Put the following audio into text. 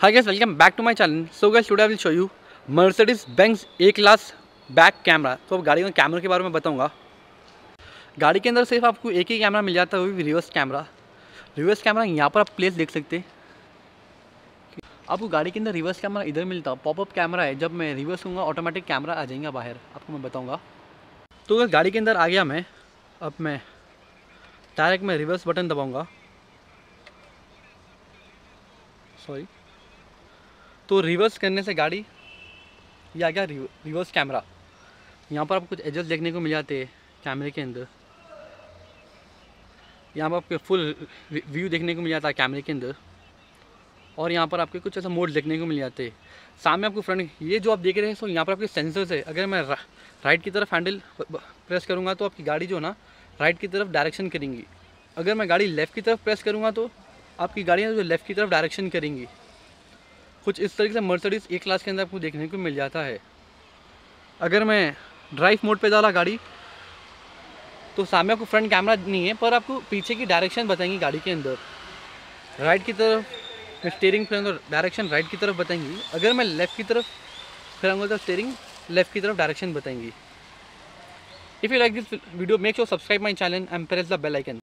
Hi guys, welcome back to my channel. So guys, today I will show you Benz A class back camera तो अब गाड़ी के कैमरे के बारे में बताऊँगा। गाड़ी के अंदर सिर्फ़ आपको एक ही कैमरा मिल जाता है वो भी रिवर्स कैमरा रिवर्स कैमरा यहाँ पर आप प्लेस देख सकते हैं। आपको गाड़ी के अंदर रिवर्स कैमरा इधर मिलता है पॉपअप कैमरा है। जब मैं रिवर्स हूँ ऑटोमेटिक कैमरा आ जाएगा बाहर। आपको मैं बताऊँगा। तो अगर गाड़ी के अंदर आ गया मैं। अब मैं डायरेक्ट मैं रिवर्स बटन दबाऊँगा। सॉरी तो रिवर्स करने से गाड़ी ये आ गया रिवर्स कैमरा यहाँ पर आपको कुछ एडजस्ट देखने को मिल जाते हैं कैमरे के अंदर. यहाँ पर आपको फुल व्यू देखने को मिल जाता है कैमरे के अंदर. और यहाँ पर आपके कुछ ऐसा मोड देखने को मिल जाते हैं. सामने आपको फ्रंट ये जो आप देख रहे हैं सो यहाँ पर आपके सेंसर्स है. अगर मैं रा, राइट की तरफ़ हैंडल प्रेस करूँगा तो आपकी गाड़ी जो है ना राइट की तरफ़ डायरेक्शन करेंगी. अगर मैं गाड़ी लेफ़्ट की तरफ़ प्रेस करूँगा तो आपकी गाड़ियाँ जो लेफ़्ट की तरफ़ डायरेक्शन करेंगी. कुछ इस तरीके से मर्सडीज एक क्लास के अंदर आपको देखने को मिल जाता है। अगर मैं ड्राइव मोड पे डाला गाड़ी तो सामने आपको फ्रंट कैमरा नहीं है, पर आपको पीछे की डायरेक्शन बताएँगी गाड़ी के अंदर। राइट की तरफ़ स्टेयरिंग अंदर डायरेक्शन राइट की तरफ़ बताएँगी। अगर मैं लेफ़्ट की तरफ़ फिराऊँगा तो स्टेयरिंग लेफ़्ट की तरफ़ डायरेक्शन बताएँगी। If you like this video make sure subscribe my channel and press the bell icon